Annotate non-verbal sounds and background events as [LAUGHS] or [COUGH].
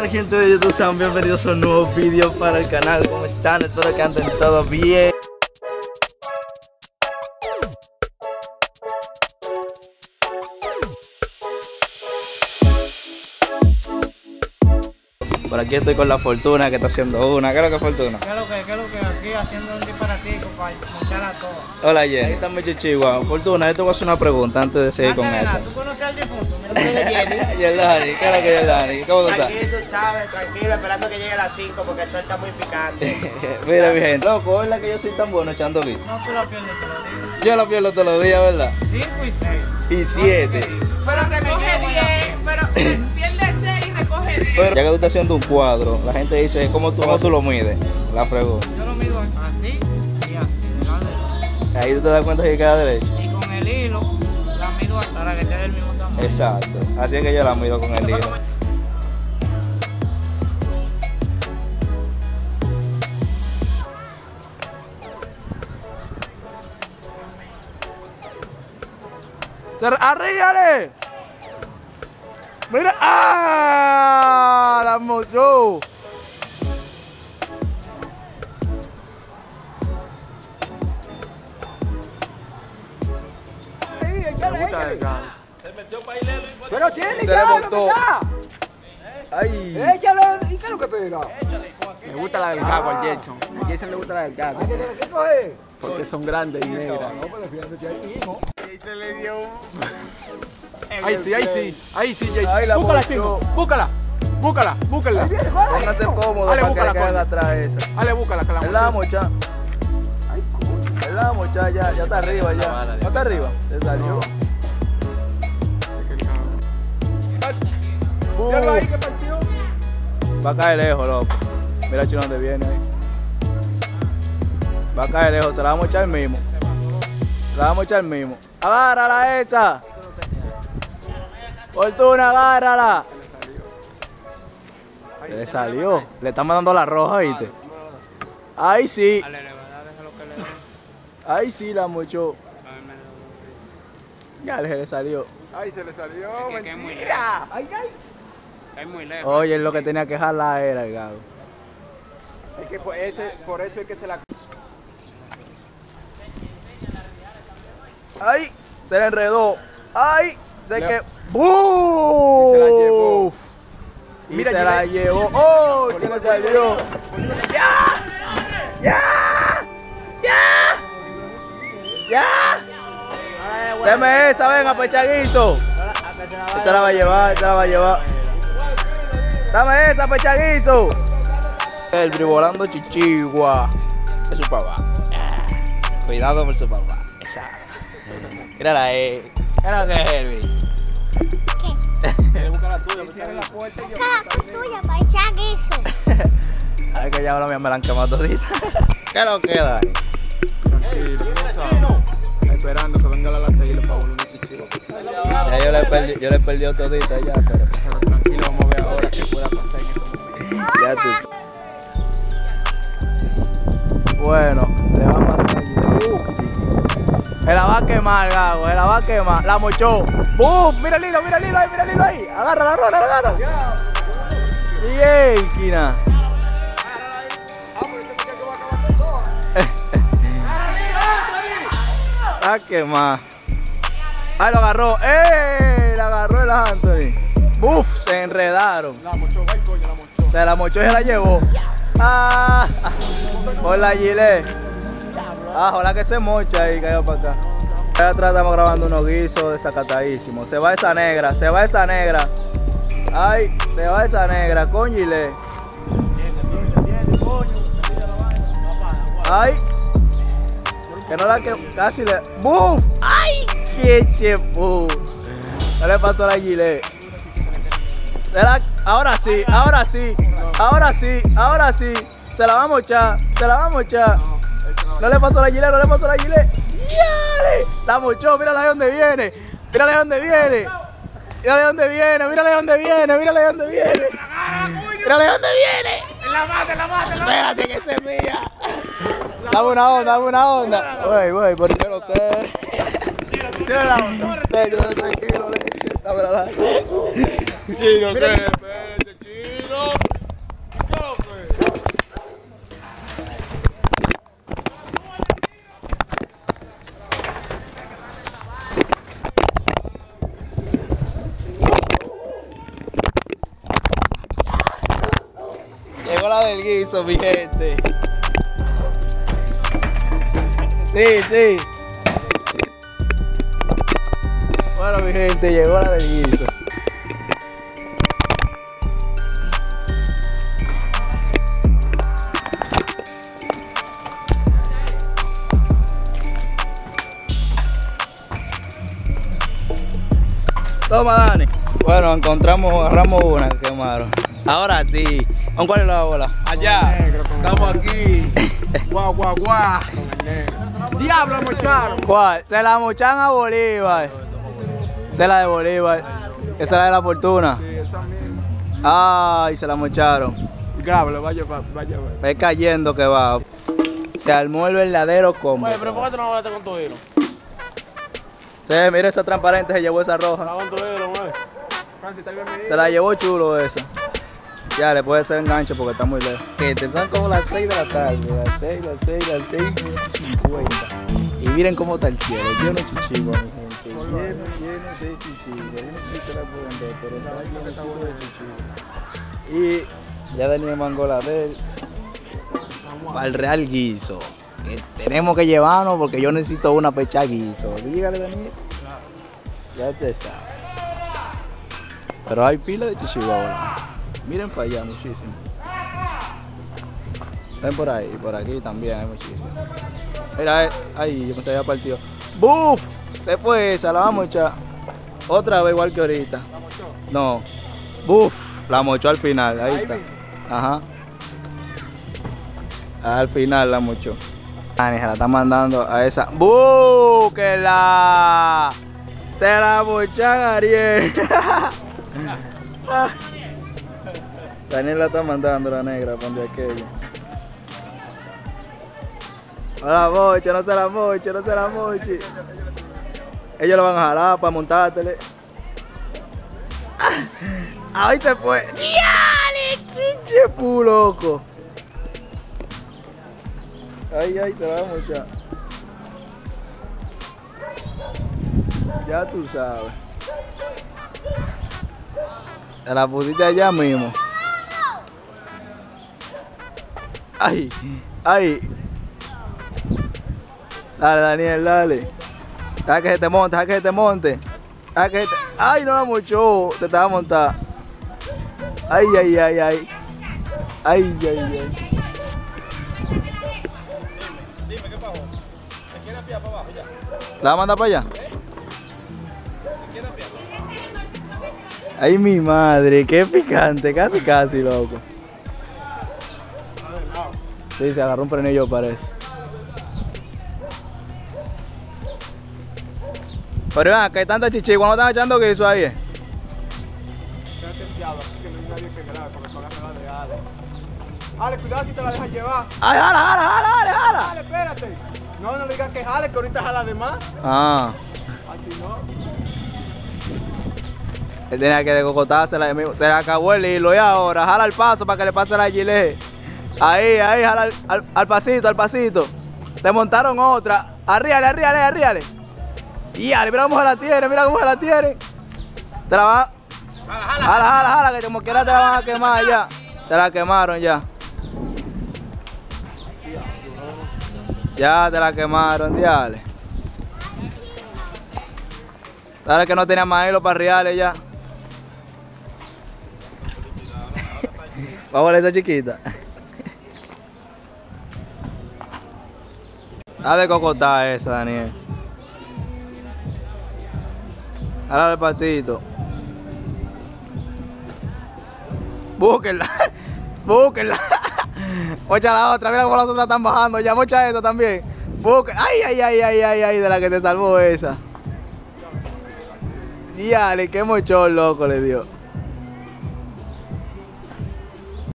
tal gente de YouTube? Sean bienvenidos a un nuevo vídeo para el canal. ¿Cómo están? Espero que anden todos bien. Por aquí estoy con la Fortuna que está haciendo una. ¿Qué es lo que es Fortuna? ¿Qué es lo que, qué es lo que aquí haciendo un disparatico para mochar a todos? Hola Jen, ahí está mi chichigua. Fortuna, esto voy a hacer una pregunta antes de seguir con esto. ¿tú conoces al difunto? [LAUGHS] Yelani, ¿qué es lo que es Yelani? ¿Cómo tú estás? Tranquilo, tú sabes, tranquilo, esperando que llegue a las 5 porque el sol está muy picante. [LAUGHS] Mira mi gente. Loco, ¿verdad que yo soy tan bueno echando guiso? No, tú lo pierdes, te lo digo. Yo lo pierdo todos los días, ¿verdad? 5 y 6. Y siete. Pero recoge 10, pero [LAUGHS] Pero ya que tú estás haciendo un cuadro, la gente dice, ¿cómo tú, cómo tú lo mides? La pregunta. Yo lo mido así y así. ¿vale? Ahí tú te das cuenta que queda derecho. Y con el hilo la mido hasta la que esté del mismo tamaño. Exacto. Así es que yo la mido con el hilo. ¡Arríale! ¡Mira! ¡Ah! ¡La mochó! Pero tiene Se ya, le ¿dónde botó. está? ¡Ay! Échale, ¿y qué es lo que pega? Me gusta la del gago al Jason. A Jason le gusta la del gago. ¿Qué tiene que coger? Porque son grandes y negras. No, pues defiéndete ahí mismo. Ahí sí, ahí sí. Ahí sí, Ay, Jason. la Búscala, chingo. Búscala. Búscala. Búscala. Pónganse cómodos Dale, para que búscala, coño. atrás esa. Dale, búscala, que la Es la mocha. Es la mocha, ya, ya está arriba ya. ¿No está arriba? Se salió. Uh, Míralo ahí que partió. va a caer lejos, loco. Mira chino dónde viene ahí. Va a caer lejos, se la vamos a echar mismo. Se la vamos a echar mismo. Agárrala esa. Fortuna, agárrala. Se le salió. Le están mandando la roja, ¿viste? Ahí sí. Dale, le va a dar, déjalo que le dé. Ahí sí la mucho. A ver, me lo- Ya se le salió. Ay, se le salió. Es es Mentira. Ay, ay. Está muy lejos. Oye, lo que tenía que jalar era el gago. Es que por, ese, por eso es que se la. ¡Ay! Se le enredó. ¡Ay! Se Le- que. ¡Buf! se la llevó. Y Mira, se lleva- la llevó. ¡Oh! Se salió. ¡Ya! ¡Ya! ¡Ya! ¡Ya! Deme esa, venga, pecha guiso. Se la va a llevar, se la va a llevar. Dame esa, pecha guiso. El bribolando chichigua. Es su papá. Cuidado por su papá. Esa. Mírala ahí. Lo que es Elvi. [LAUGHS] Cara tuya para echar guiso. Ay, que ya ahora me han quemado todita. [LAUGHS] ¿Qué lo queda ahí? Tranquilo, no sabes. Esperando que venga la lata y le pago un chichiro. Ya yo le perdí, yo le perdí todita ya, pero. Pero tranquilo, vamos a ver ahora qué pueda pasar en estos momentos. Ya tú. Bueno, le va a pasar se la va a quemar, Gago, se la va a quemar. La mochó. ¡Buf! Mira el hilo, mira el hilo ahí, mira el hilo ahí. Agárrala, agárrala, agárrala. ¡Yey, Kina! [LAUGHS] A quemar. ¡Ay, lo agarró! ¡Eh! La agarró el Anthony. ¡Buf! Se enredaron. La mochó, coño, la mochó. Se la mochó y se la llevó. Ah, [LAUGHS] por la gilet. Ah, ojalá que se mocha ahí, caiga para acá. Allá atrás estamos grabando unos guisos desacatadísimos. Se va esa negra, se va esa negra. Ay, se va esa negra con gilet. Ay, que no la que casi le. ¡Buf! ¡Ay! ¡Qué chepu! ¿Qué le pasó a la la- Ahora sí, ahora sí, ahora sí, ahora sí. Se la vamos a echar, se la vamos a echar. No le pasó la gilet, no le pasó la gilet. ¡Yale! La mochó, mírala de dónde viene. Mírala de dónde viene. Mírala de dónde viene, mírala de dónde viene, mírala de dónde viene. Mírala de dónde viene. La mate, la mate, la Espérate que se mía. Dame una onda, dame una onda. Voy, voy, ¿por qué lo que? Tira la onda. Ven, yo tranquilo, le. Dame la chino. Del guiso, mi gente. Sí, sí. Bueno, mi gente, llegó la del guiso. Toma, Dani. Bueno, encontramos, agarramos una que quemaron. Ahora sí. ¿Con cuál es la bola? Allá. Estamos aquí. Guau, guau, guau. Diablo, mocharon. ¿Cuál? Se la mochan a Bolívar. Esa es la de Bolívar. Esa es la de la fortuna. Ay, se la mocharon. Grábalo, vaya, vaya, vaya. Ve cayendo que va. Se armó el verdadero combo. Oye, pero ¿por qué tú no hablaste con tu hilo? Sí, mira esa transparente, se llevó esa roja. con tu hilo, mueve. Francis, está bien Se la llevó chulo esa. Ya, le puede ser enganche porque está muy lejos. Que te son como las 6 de la tarde, las 6, las 6, las 6 y 50. Y miren cómo está el cielo, lleno de chichigua, mi gente. Lleno, lleno de chichigua. Yo no sé si te la pueden ver, pero está lleno de chichigua. Y ya Daniel mangó la de él. Para el Real Guiso. Que tenemos que llevarnos porque yo necesito una pecha guiso. Dígale, Daniel. Ya te sabes. Pero hay pila de chichigua ahora. Miren para allá muchísimo. Ven por ahí, por aquí también hay muchísimo. Mira, eh, ahí, yo me había partido. ¡Buf! Se fue esa, la vamos a echar. Otra vez igual que ahorita. No. ¡Buf! La mochó al final, ahí está. Ajá. Al final la mochó. Dani, se la está mandando a esa. ¡Búsquela! Se la mochan Ariel. [LAUGHS] Daniel la está mandando la negra donde aquella. No moche, no se la moche, no se la moche. Ellos lo van a jalar para montártele. Ahí se fue. ¡Diale! ¡Qué chepu, loco! Ay, ay, se la va a. Ya tú sabes. Te la pusiste allá mismo. Ay, ay. Dale, Daniel, dale. Deja que se te monte, deja que se te monte. Deja que. Ay, no la mochó. Se te va a montar. Ay, ay, ay, ay. Ay, ay, ay. ¿La va a mandar para allá? Ay, mi madre, qué picante, casi, casi, loco. Sí, se agarró un frenillo, parece. Pero vean, que hay tanta chichi, ¿cuándo están echando guiso ahí? eh? Ale, cuidado si te la dejas llevar. ¡Ay, jala, jala, jala, jala, jala! Ale, espérate. No, no le digas que jale, que ahorita jala de más. Ah, Así no. él tenía que decocotársela, se le acabó el hilo y ahora jala el paso para que le pase la gilet. Ahí, ahí, jala al, al- al pasito, al pasito. Te montaron otra. Arríale, arríale, arríale. Y mira cómo se la tiene, mira cómo se la tiene. Te la va. Jala, jala, jala, que como quiera te la van a quemar ya. Te la quemaron ya. Ya te la quemaron, diale. Dale que no tenía más hilo para reales ya. [LAUGHS] Vamos a esa chiquita. Está de cocotá esa, Daniel. Ahora despacito. Búsquenla. [LAUGHS] Búsquenla. [LAUGHS] Mocha la otra. Mira cómo las otras están bajando. Ya mocha esto también. Busquen. Ay, ay, ay, ay, ay, ay. De la que te salvó esa. Diale, qué mochón loco le dio.